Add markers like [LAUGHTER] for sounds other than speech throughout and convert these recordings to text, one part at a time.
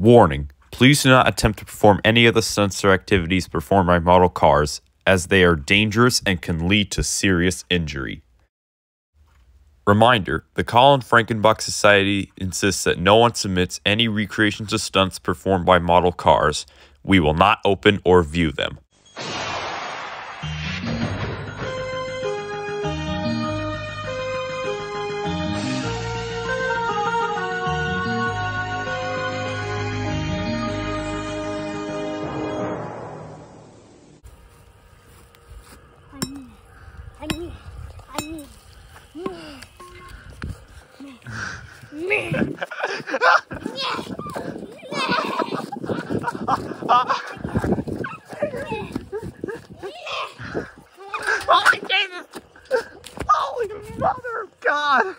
Warning Please do not attempt to perform any of the stunts or activities performed by model cars, as they are dangerous and can lead to serious injury. Reminder The Colin Frankenbach Society insists that no one submits any recreations of stunts performed by model cars. We will not open or view them. Oh, Jesus! Holy mother of God!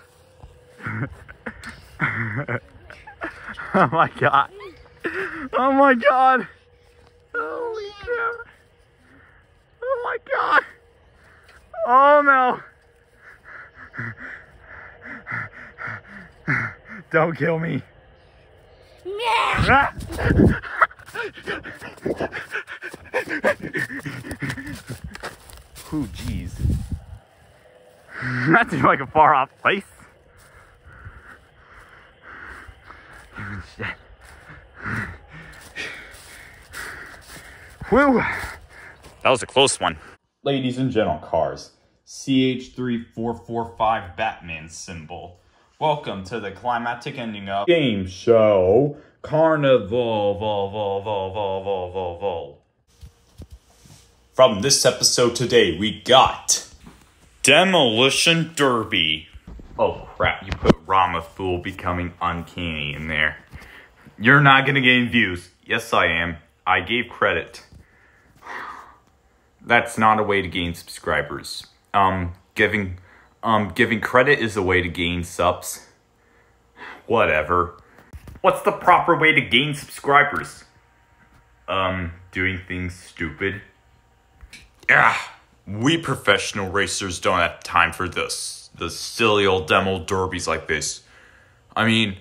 [LAUGHS] oh my God! Oh my God! Holy crap! Oh my God! Oh no! Don't kill me! Ah! Ooh, jeez. that seemed like a far off place. Shit. Whew. That was a close one. Ladies and gentlemen, cars, CH3445 Batman symbol. Welcome to the climatic ending of game show Carnival. Vol, vol, vol, vol, vol, vol, vol. From this episode today, we got Demolition Derby. Oh crap, you put Rama Fool becoming uncanny in there. You're not gonna gain views. Yes, I am. I gave credit. [SIGHS] That's not a way to gain subscribers. Um, giving, um, giving credit is a way to gain subs. Whatever. What's the proper way to gain subscribers? Um, doing things stupid. Yeah, we professional racers don't have time for this. The silly old demo derbies like this. I mean,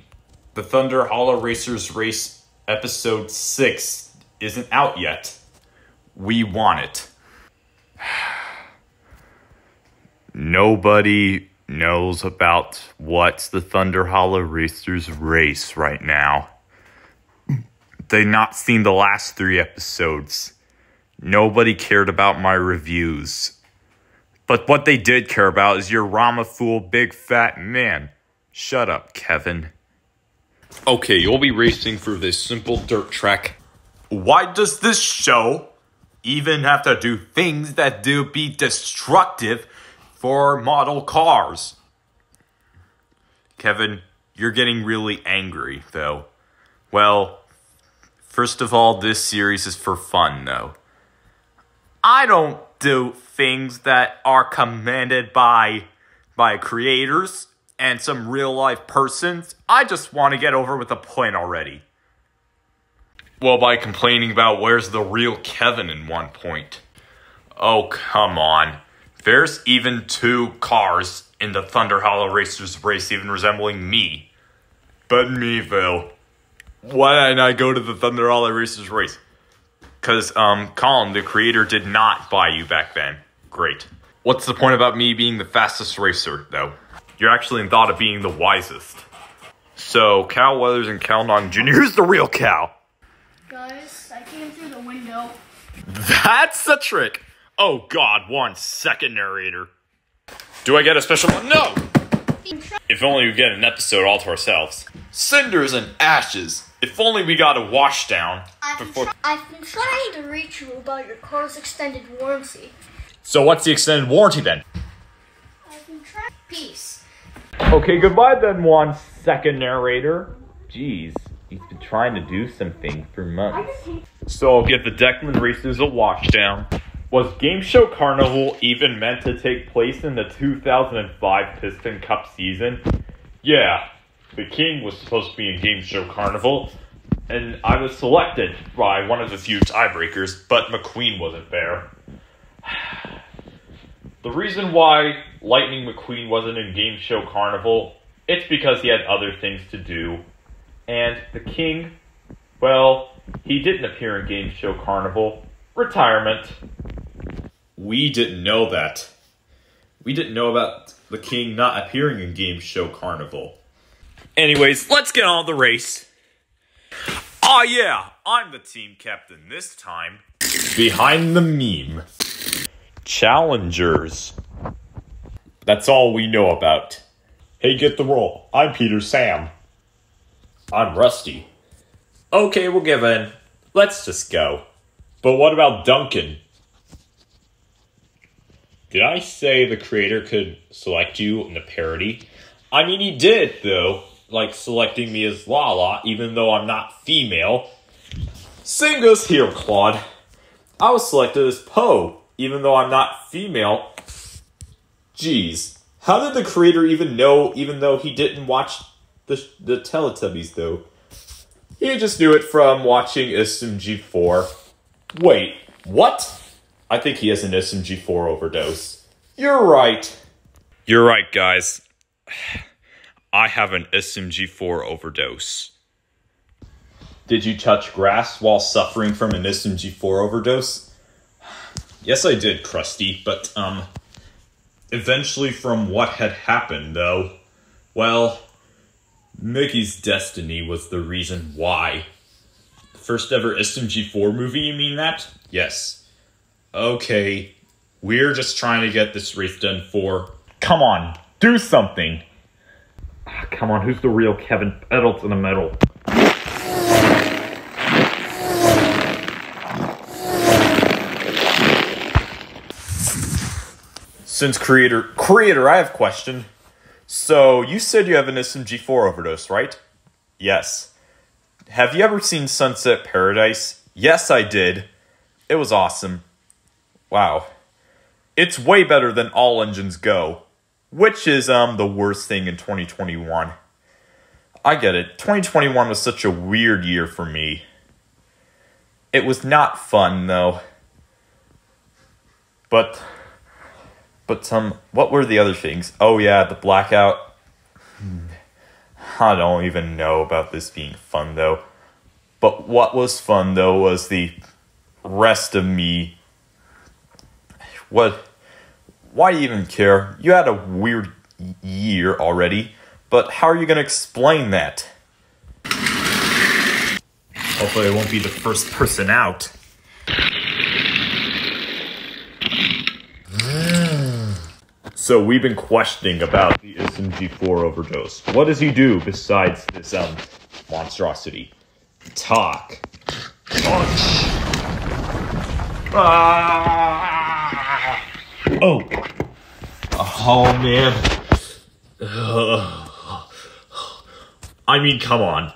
the Thunder Hollow Racers race episode 6 isn't out yet. We want it. Nobody knows about what's the Thunder Hollow Racers race right now. They not seen the last three episodes. Nobody cared about my reviews. But what they did care about is your Rama Fool big fat man. Shut up, Kevin. Okay, you'll be racing through this simple dirt track. Why does this show even have to do things that do be destructive for model cars? Kevin, you're getting really angry, though. Well, first of all, this series is for fun, though. I don't do things that are commanded by by creators and some real life persons. I just want to get over with the point already. Well, by complaining about where's the real Kevin in one point. Oh, come on. There's even two cars in the Thunder Hollow Racers race even resembling me. But me, though. Why didn't I go to the Thunder Hollow Racers race? Because, um, Colin, the creator, did not buy you back then. Great. What's the point about me being the fastest racer, though? You're actually in thought of being the wisest. So, Cal Weathers and Cal Nog Jr. [LAUGHS] Who's the real Cal? guys, I came through the window. That's the trick. Oh God, one second, narrator. Do I get a special one? No! If only we get an episode all to ourselves. Cinders and ashes. If only we got a washdown I've been, before. try- I've been trying to reach you about your car's extended warranty. So what's the extended warranty then? I've been trying. Peace. Okay, goodbye then, one second narrator. Jeez, he's been trying to do something for months. So I'll give the Declan Racers a washdown. Was Game Show Carnival even meant to take place in the 2005 Piston Cup season? Yeah, the King was supposed to be in Game Show Carnival, and I was selected by one of the few tiebreakers, but McQueen wasn't there. [SIGHS] The reason why Lightning McQueen wasn't in Game Show Carnival, it's because he had other things to do, and the King Well, he didn't appear in Game Show Carnival. Retirement. We didn't know that. We didn't know about the king not appearing in Game Show Carnival. Anyways, let's get on the race. Oh yeah, I'm the team captain this time. Behind the meme. Challengers. That's all we know about. Hey, get the roll. I'm Peter Sam. I'm Rusty. Okay, we'll give in. Let's just go. But what about Duncan? Did I say the creator could select you in the parody? I mean, he did, though. Like selecting me as Lala, even though I'm not female. Same goes here, Claude. I was selected as Po, even though I'm not female. Jeez. How did the creator even know, even though he didn't watch the, the Teletubbies, though? He just knew it from watching SMG4. Wait, what? I think he has an SMG4 overdose. You're right. You're right, guys. I have an SMG4 overdose. Did you touch grass while suffering from an SMG4 overdose? Yes, I did, Krusty, but, um, eventually from what had happened, though, well, Mickey's destiny was the reason why. The first ever SMG4 movie, you mean that? Yes. Okay, we're just trying to get this race done for. Come on, do something! Ah, Come on, who's the real Kevin Pedal to the metal? Since creator creator, I have a question. So you said you have an SMG4 overdose, right? Yes. Have you ever seen Sunset Paradise? Yes, I did. It was awesome. Wow. It's way better than All Engines Go, which is um the worst thing in 2021. I get it. 2021 was such a weird year for me. It was not fun though. But but um, what were the other things? Oh yeah, the blackout. I don't even know about this being fun though. But what was fun though was the rest of me. What? Why do you even care? You had a weird year already, but how are you gonna explain that? Hopefully, I won't be the first person out. So we've been questioning about the SMG4 overdose. What does he do besides this um monstrosity? Talk. Punch. Ah! Oh. Oh man. [SIGHS] I mean, come on.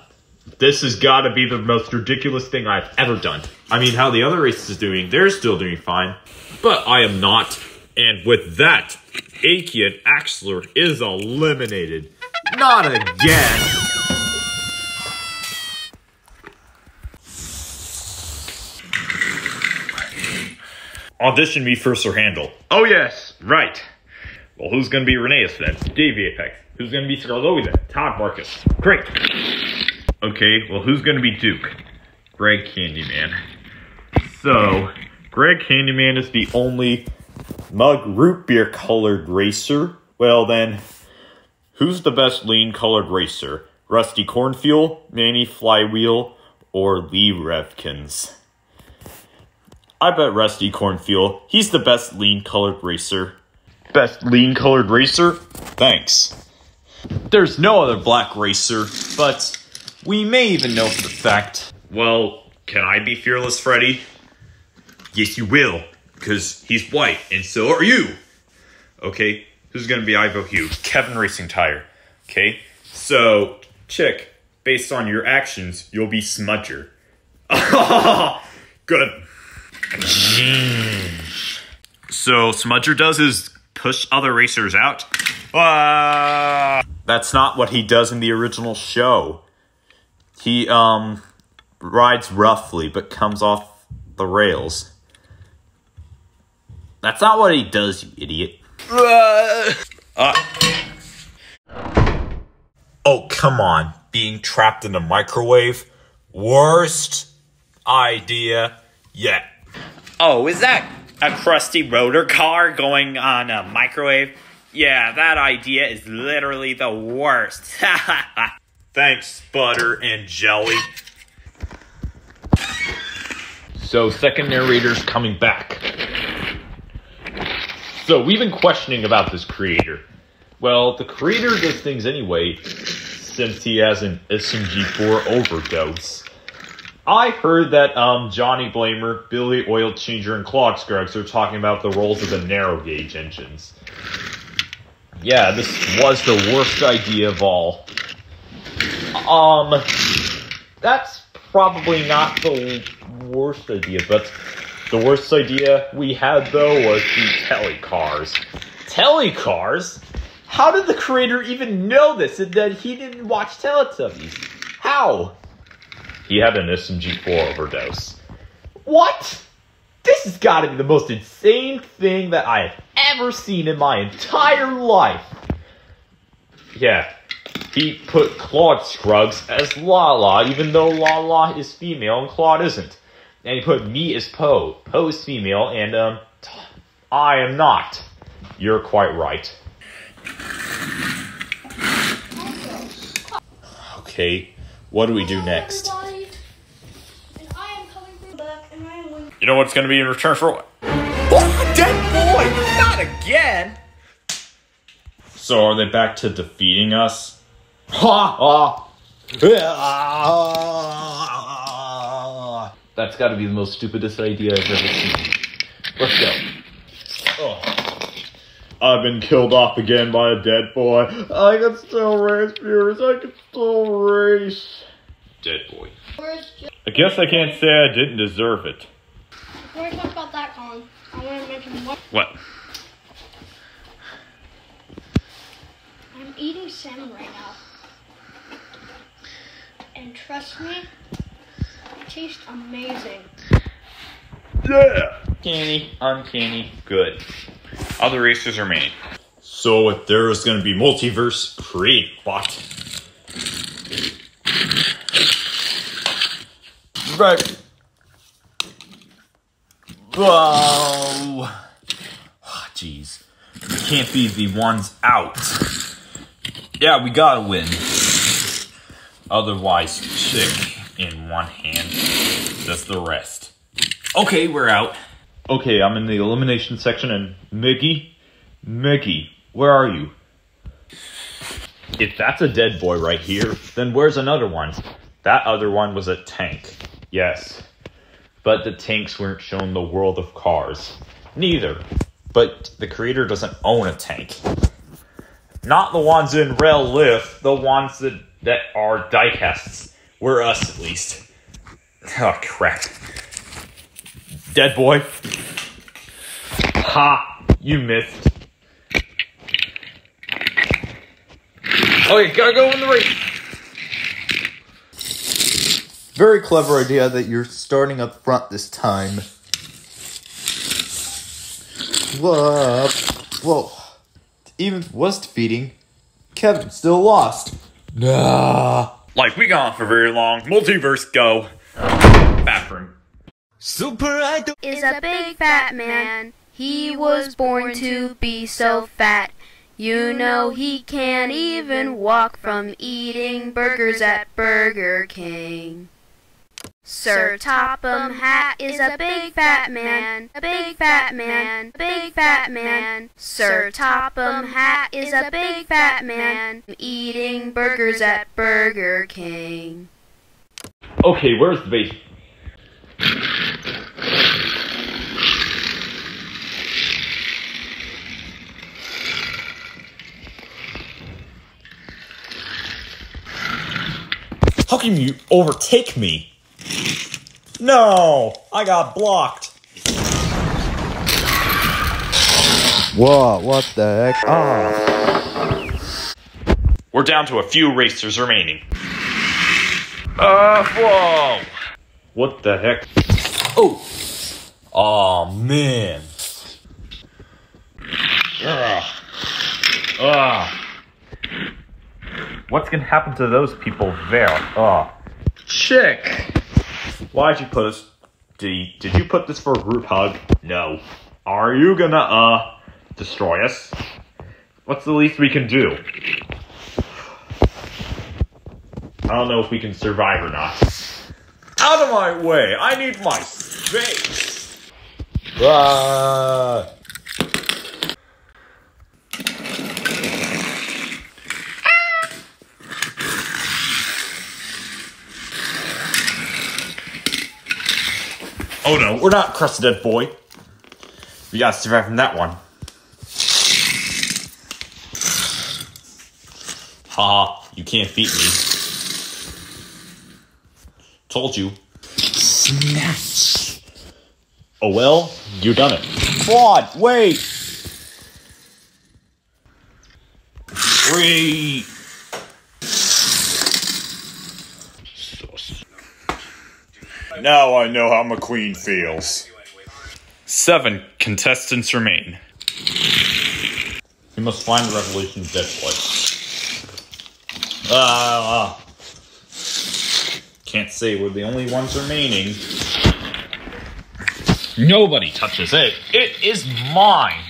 This has got to be the most ridiculous thing I've ever done. I mean, how the other races is doing, they're still doing fine, but I am not. And with that, Aki and Axler is eliminated. Not again. Audition me first or handle. Oh yes, right. Well, who's gonna be Rheneas then? Davey Apex. Who's gonna be Skarloey then? Todd Marcus. Great. Okay, well, who's gonna be Duke? Greg Candyman. So, Greg Candyman is the only mug root beer colored racer. Well, then, who's the best lean colored racer? Rusty Cornfuel, Manny Flywheel, or Lee Revkins? I bet Rusty Cornfuel. He's the best lean colored racer. Best lean colored racer? Thanks. There's no other black racer, but we may even know for the fact. Well, can I be Fearless Freddy? Yes, you will, because he's white, and so are you. Okay, who's gonna be Ivo Hugh? Kevin Racing Tire. Okay, so, chick, based on your actions, you'll be Smudger. [LAUGHS] Good. So Smudger does is push other racers out. Ah! That's not what he does in the original show. He um rides roughly but comes off the rails. That's not what he does, you idiot. Uh, oh, come on. Being trapped in a microwave? worst idea yet. Oh, is that a crusty rotor car going on a microwave? Yeah, that idea is literally the worst. [LAUGHS] Thanks, butter and jelly. So, second narrator's coming back. So, we've been questioning about this creator. Well, the creator does things anyway, since he has an SMG4 overdose. I heard that um, Johnny Blamer, Billy Oil Changer, and Claude Scruggs are talking about the roles of the narrow gauge engines. Yeah, this was the worst idea of all. Um, that's probably not the worst idea, but the worst idea we had though was the telecars. Telecars? How did the creator even know this and that he didn't watch Teletubbies? How? He had an SMG4 overdose. What? This has got to be the most insane thing that I have ever seen in my entire life. Yeah, he put Claude Scruggs as Lala, even though Lala is female and Claude isn't. And he put me as Po. Po is female, and, um, I am not. You're quite right. Okay, what do we do next? Everybody, And I am coming through back, and I am going you know what's going to be in return for what? Oh, dead boy! Not again! So are they back to defeating us? Ha ha! That's got to be the most stupidest idea I've ever seen. Let's go. Oh. I've been killed off again by a dead boy. I can still race, viewers. I can still race. Dead boy. I guess I can't say I didn't deserve it. Before I talk about that, Colin, I want to mention one. What? I'm eating salmon right now. And trust me, it tastes amazing. Yeah! Canny, uncanny, good. Other races are made. So if there was going to be multiverse, create bot. Right. Whoa. Ah, Jeez. We can't be the ones out. Yeah, we gotta win. Otherwise, chick in one hand does the rest. Okay, we're out. Okay, I'm in the elimination section and Mickey, Mickey, where are you? If that's a dead boy right here, then where's another one? That other one was a tank. Yes. But the tanks weren't shown the world of cars. Neither. But the creator doesn't own a tank. Not the ones in Rail Lift, the ones that, that are diecasts. We're us, at least. Oh, crap. Dead boy. Ha! You missed. Oh, you gotta go in the race. Very clever idea that you're starting up front this time. Whoa. Whoa. Even was defeating, Kevin still lost. Nah. Like, we gone for very long. Multiverse, go. Bathroom. Super is a big fat man. He was born to be so fat. You know he can't even walk from eating burgers at Burger King. Sir Topham Hatt is a big fat man, a big fat man, a big fat man. Sir Topham Hatt is a big fat man, eating burgers at Burger King. Okay, where's the base? How can you overtake me? No, I got blocked. Whoa, what the heck? Oh. We're down to a few racers remaining. Uh, whoa. What the heck? Oh. Oh man. Ugh. Ugh. What's gonna happen to those people there? Ugh. Chick, why'd you put us? Did you, did you put this for a group hug? No. Are you gonna uh destroy us? What's the least we can do? I don't know if we can survive or not. Out of my way! I need my space. Ah. Oh no, we're not crusted dead boy. We gotta survive from that one. Haha, you can't beat me. Told you. Snatch. Oh well, you done it. Quad, wait! Three. Now I know how McQueen feels. Seven contestants remain. We must find the Revolution's dead boy. Ah, can't say we're the only ones remaining. Nobody touches it. It is mine.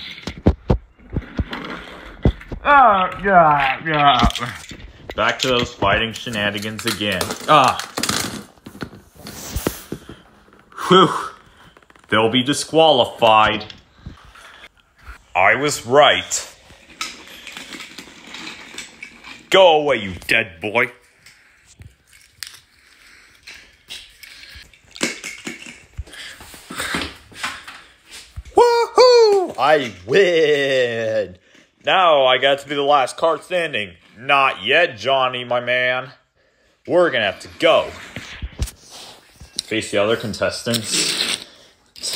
Ah, yeah, yeah. Back to those fighting shenanigans again. Ah. Whew. They'll be disqualified. I was right. Go away, you dead boy. Woohoo! I win! Now I got to be the last card standing. Not yet, Johnny, my man. We're gonna have to go. Face the other contestants.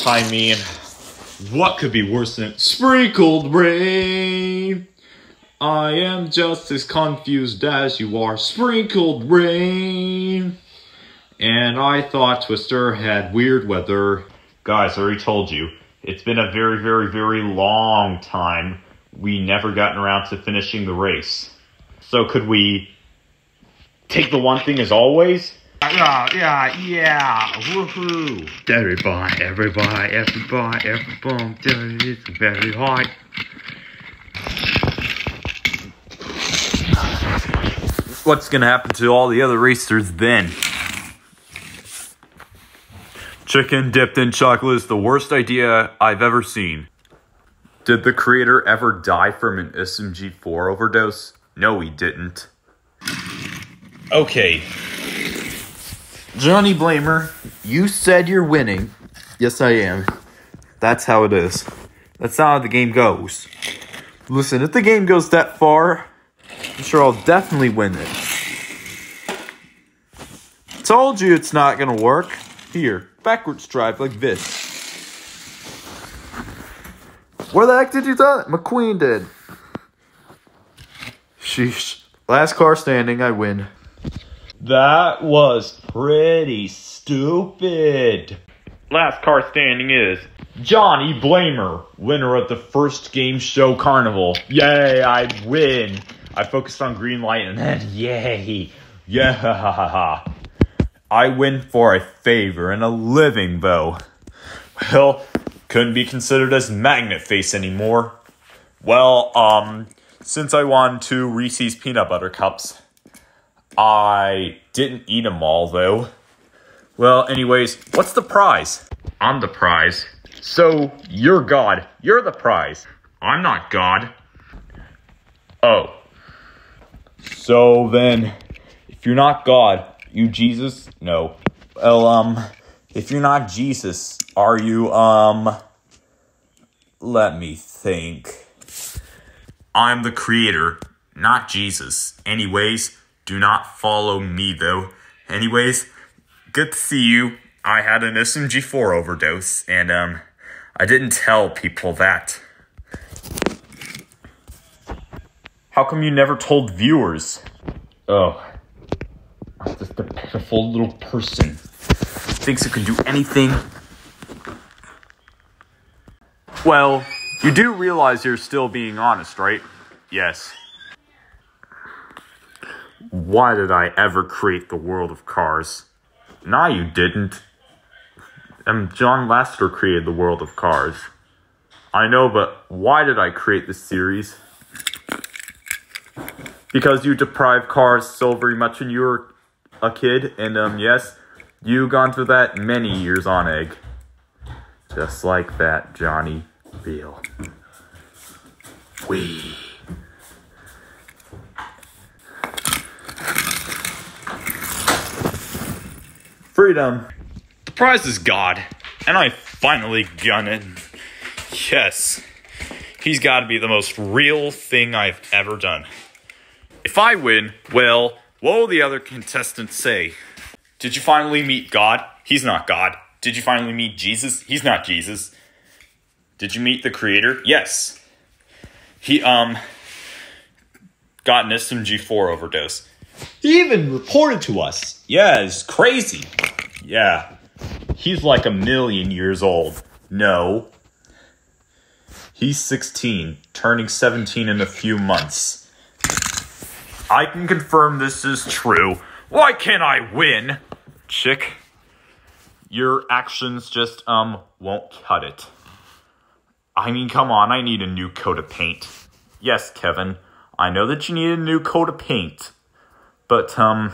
I mean, what could be worse than sprinkled rain? I am just as confused as you are. Sprinkled rain. And I thought Twister had weird weather. Guys, I already told you. It's been a very, very, very long time. We never gotten around to finishing the race. So could we take the one thing as always? Yeah, yeah, yeah. Woohoo. Everybody, everybody, everybody, everybody, it's very hot. What's gonna happen to all the other racers then? Chicken dipped in chocolate is the worst idea I've ever seen. Did the creator ever die from an SMG4 overdose? No, he didn't. Okay. Johnny Blamer, you said you're winning. Yes, I am. That's how it is. That's how the game goes. Listen, if the game goes that far, I'm sure I'll definitely win it. Told you it's not gonna work. Here, backwards drive like this. Where the heck did you do it? McQueen did. Sheesh. Last car standing, I win. That was pretty stupid. Last car standing is Johnny Blamer, winner of the first game show carnival. Yay, I win. I focused on green light and then [LAUGHS] yay. Yeah. I win for a favor and a living, though. Well, couldn't be considered as magnet face anymore. Well, um, since I won two Reese's peanut butter cups, I didn't eat them all, though. Well, anyways, what's the prize? I'm the prize. So, you're God. You're the prize. I'm not God. Oh. So then, if you're not God, you Jesus? No. Well, um, if you're not Jesus, are you, um, let me think. I'm the creator, not Jesus. Anyways, do not follow me though. Anyways, good to see you. I had an SMG4 overdose, and, um, I didn't tell people that. How come you never told viewers? Oh, I'm just a pitiful little person. Thinks it can do anything. Well, you do realize you're still being honest, right? Yes. Why did I ever create the world of cars? Nah, you didn't. And John Lasseter created the world of Cars. I know, but why did I create this series? Because you deprived Cars so very much when you were a kid, and um, yes, you gone through that many years on egg. Just like that, Johnny Beale. Wee. Freedom. The prize is God, and I finally got it. Yes, he's got to be the most real thing I've ever done. If I win, well, what will the other contestants say? Did you finally meet God? He's not God. Did you finally meet Jesus? He's not Jesus. Did you meet the Creator? Yes. He, um, got an SMG4 overdose. He even reported to us. Yeah, it's crazy. Yeah. He's like a million years old. No. He's 16, turning 17 in a few months. I can confirm this is true. Why can't I win? Chick, your actions just, um, won't cut it. I mean, come on, I need a new coat of paint. Yes, Kevin, I know that you need a new coat of paint. But, um,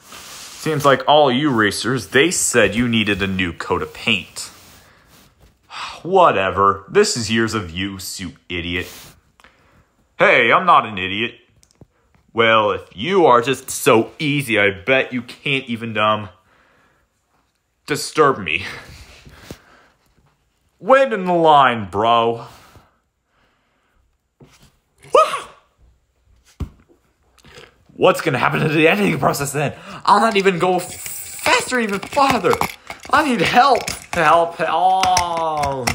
seems like all you racers, they said you needed a new coat of paint. [SIGHS] Whatever. This is years of use, you idiot. Hey, I'm not an idiot. Well, if you are just so easy, I bet you can't even, um, disturb me. [LAUGHS] Wait in the line, bro. What's gonna happen to the editing process then? I'll not even go faster, even farther. I need help. Help. help.